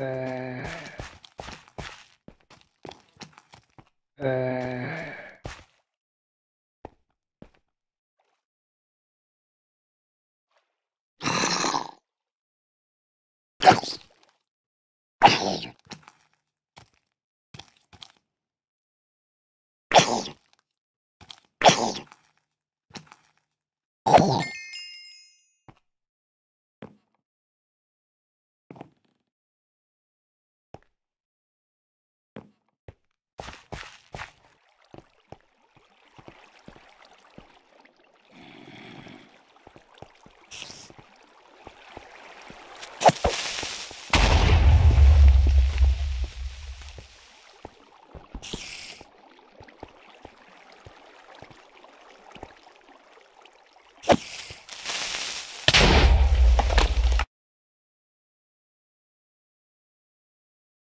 Uh, Uh.